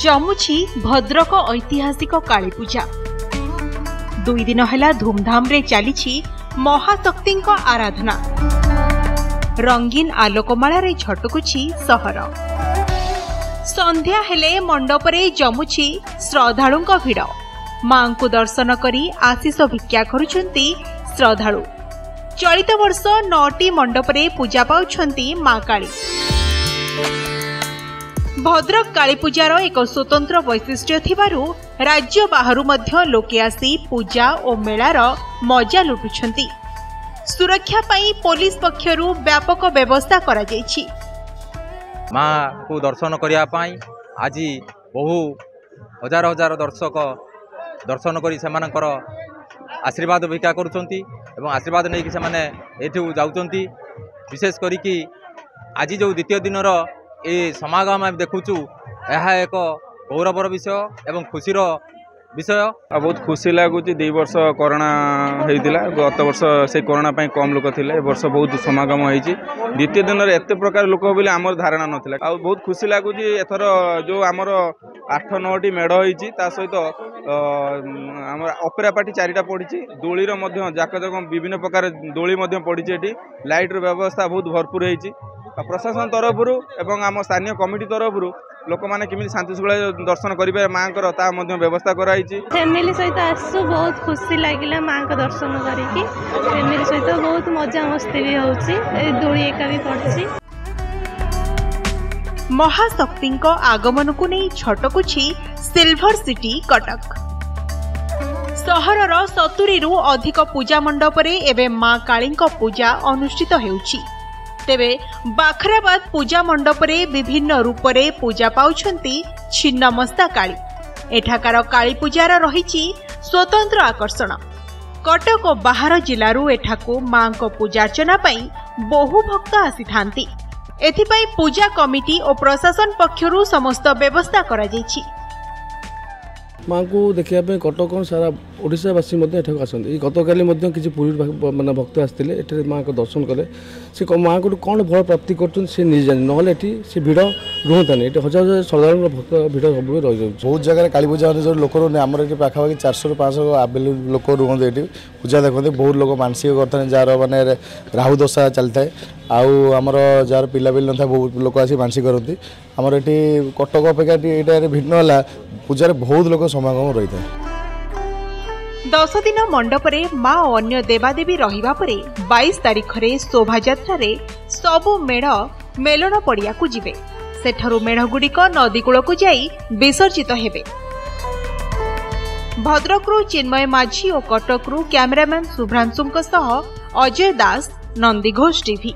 ଜମୁଛି ଭଦ୍ରକ ଐତିହାସିକ କାଳୀପୂଜା ଦୁଇ ଦିନ ହେଲା ଧୁମଧାମରେ ଚାଲିଛି ମହାଶକ୍ତିଙ୍କ ଆରାଧନା ରଙ୍ଗୀନ ଆଲୋକମାଳାରେ ଝଟକୁଛି ସହର ସନ୍ଧ୍ୟା ହେଲେ ମଣ୍ଡପରେ ଜମୁଛି ଶ୍ରଦ୍ଧାଳୁଙ୍କ ଭିଡ଼। ମାଙ୍କୁ ଦର୍ଶନ କରି ଆଶିଷ ଭିକ୍ଷା କରୁଛନ୍ତି ଶ୍ରଦ୍ଧାଳୁ ଚଳିତ ବର୍ଷ ନଅଟି ମଣ୍ଡପରେ ପୂଜା ପାଉଛନ୍ତି ମା କାଳୀ ଭଦ୍ରକ କାଳୀପୂଜାର ଏକ ସ୍ୱତନ୍ତ୍ର ବୈଶିଷ୍ଟ୍ୟ ଥିବାରୁ ରାଜ୍ୟ ବାହାରୁ ମଧ୍ୟ ଲୋକେ ଆସି ପୂଜା ଓ ମେଳାର ମଜା ଲୁଟୁଛନ୍ତି। ସୁରକ୍ଷା ପାଇଁ ପୋଲିସ ପକ୍ଷରୁ ବ୍ୟାପକ ବ୍ୟବସ୍ଥା କରାଯାଇଛି। ମାଆକୁ ଦର୍ଶନ କରିବା ପାଇଁ ଆଜି ବହୁ ହଜାର ହଜାର ଦର୍ଶକ ଦର୍ଶନ କରି ସେମାନଙ୍କର ଆଶୀର୍ବାଦ ଭିକ୍ଷା କରୁଛନ୍ତି ଏବଂ ଆଶୀର୍ବାଦ ନେଇକି ସେମାନେ ଏଠୁ ଯାଉଛନ୍ତି। ବିଶେଷ କରିକି ଆଜି ଯେଉଁ ଦ୍ୱିତୀୟ ଦିନର ଏ ସମାଗମ ଆମେ ଦେଖୁଛୁ ଏହା ଏକ ଗୌରବର ବିଷୟ ଏବଂ ଖୁସିର ବିଷୟ। ଆଉ ବହୁତ ଖୁସି ଲାଗୁଛି ଦୁଇ ବର୍ଷ କରୋନା ହେଇଥିଲା। ଗତ ବର୍ଷ ସେଇ କରୋନା ପାଇଁ କମ୍ ଲୋକ ଥିଲେ। ଏ ବର୍ଷ ବହୁତ ସମାଗମ ହେଇଛି ଦ୍ୱିତୀୟ ଦିନରେ ଏତେ ପ୍ରକାର ଲୋକ ବୋଲି ଆମର ଧାରଣା ନଥିଲା। ଆଉ ବହୁତ ଖୁସି ଲାଗୁଛି ଏଥର ଯେଉଁ ଆମର ଆଠ ନଅଟି ମେଢ଼ ହେଇଛି ତା ସହିତ ଅ, ଆମର ଅପେରା ପାର୍ଟି ଚାରିଟା ପଡ଼ିଛି ଦୋଳିର ମଧ୍ୟ ଯାକଯାକ ବିଭିନ୍ନ ପ୍ରକାର ଦୋଳି ମଧ୍ୟ ପଡ଼ିଛି ଏଠି। ଲାଇଟ୍ର ବ୍ୟବସ୍ଥା ବହୁତ ଭରପୁର ହେଇଛି ଆଉ ପ୍ରଶାସନ ତରଫରୁ ଏବଂ ଆମ ସ୍ଥାନୀୟ କମିଟି ତରଫରୁ ଲୋକମାନେ କେମିତି ଶାନ୍ତି ଶୃଙ୍ଖଳାରେ ଦର୍ଶନ କରିବେ ମାଆଙ୍କର ତାହା ମଧ୍ୟ ବ୍ୟବସ୍ଥା କରାଯାଇଛି ଫ୍ୟାମିଲି ସହିତ ଆସିଛୁ ବହୁତ ଖୁସି ଲାଗିଲା ମାଙ୍କ ଦର୍ଶନ କରିକି। ଫ୍ୟାମିଲି ସହିତ ବହୁତ ମଜାମସ୍ତି ବି ହେଉଛି ଦୋଳି ଏକା ବି ପଡ଼ିଛି। ମହାଶକ୍ତିଙ୍କ ଆଗମନକୁ ନେଇ ଛଟକୁଛି ସିଲଭର ସିଟି କଟକ। ସହରର ସତୁରିରୁ ଅଧିକ ପୂଜା ମଣ୍ଡପରେ ଏବେ ମା କାଳୀଙ୍କ ପୂଜା ଅନୁଷ୍ଠିତ ହେଉଛି। ତେବେ ବାଖରାବାଦ ପୂଜା ମଣ୍ଡପରେ ବିଭିନ୍ନ ରୂପରେ ପୂଜା ପାଉଛନ୍ତି ଛିନ୍ନମସ୍ତା କାଳୀ। ଏଠାକାର କାଳୀ ପୂଜାର ରହିଛି ସ୍ୱତନ୍ତ୍ର ଆକର୍ଷଣ। କଟକ ବାହାର ଜିଲ୍ଲାରୁ ଏଠାକୁ ମାଙ୍କ ପୂଜାର୍ଚ୍ଚନା ପାଇଁ ବହୁ ଭକ୍ତ ଆସିଥାନ୍ତି। ଏଥିପାଇଁ ପୂଜା କମିଟି ଓ ପ୍ରଶାସନ ପକ୍ଷରୁ ସମସ୍ତ ବ୍ୟବସ୍ଥା କରାଯାଇଛି। ମାଆଙ୍କୁ ଦେଖିବା ପାଇଁ କଟକ କ'ଣ ସାରା ଓଡ଼ିଶାବାସୀ ମଧ୍ୟ ଏଠାକୁ ଆସନ୍ତି। ଏଇ ଗତକାଲି ମଧ୍ୟ କିଛି ପୁରୀ ମାନେ ଭକ୍ତ ଆସିଥିଲେ ଏଠାରେ ମାଆଙ୍କ ଦର୍ଶନ କଲେ। ସେ କ- ମାଆଙ୍କଠୁ କ'ଣ ଫଳ ପ୍ରାପ୍ତି କରୁଛନ୍ତି ସେ ନିଜେ ଜାଣି। ନହେଲେ ଏଠି ସେ ଭିଡ଼ ରୁହନ୍ତାନି ଏଠି ହଜାର ହଜାର ଶ୍ରଦ୍ଧାଳୁଙ୍କ ଭକ୍ତ ଭିଡ଼ ସବୁବେଳେ ରହିଯାଉଛି। ବହୁତ ଜାଗାରେ କାଳୀ ପୂଜା ଅନୁଯାୟୀ ଲୋକ ରୁହନ୍ତି ଆମର ଏଠି ପାଖାପାଖି ଚାରିଶହରୁ ପାଞ୍ଚଶହ ଆଭେଲେବୁଲ ଲୋକ ରୁହନ୍ତି ଏଠି। ପୂଜା ଦେଖନ୍ତି ବହୁତ ଲୋକ ମାନସିକ କରିଥାନ୍ତି ଯାହାର ମାନେ ରାହୁ ଦଶା ଚାଲିଥାଏ। ଆଉ ଆମର ଯାହାର ପିଲାପିଲି ନଥାଏ ବହୁତ ଲୋକ ଆସି ମାନସିକ କରନ୍ତି। ଆମର ଏଠି କଟକ ଅପେକ୍ଷା ଏଠି ଏଇଟାରେ ଭିନ୍ନ ହେଲା ପୂଜାରେ ବହୁତ ଲୋକ ସମାଗମ ରହିଥାଏ। ଦଶ ଦିନ ମଣ୍ଡପରେ ମା ଓ ଅନ୍ୟ ଦେବାଦେବୀ ରହିବା ପରେ ବାଇଶ ତାରିଖରେ ଶୋଭାଯାତ୍ରାରେ ସବୁ ମେଢ଼ ମେଲଣ ପଡ଼ିଆକୁ ଯିବେ। ସେଠାରୁ ମେଢ଼ଗୁଡ଼ିକ ନଦୀକୂଳକୁ ଯାଇ ବିସର୍ଜିତ ହେବେ। ଭଦ୍ରକରୁ ଚିନ୍ମୟ ମାଝୀ ଓ କଟକରୁ କ୍ୟାମେରାମ୍ୟାନ୍ ଶୁଭ୍ରାଂଶୁଙ୍କ ସହ ଅଜୟ ଦାସ ନନ୍ଦିଘୋଷ ଟିଭି।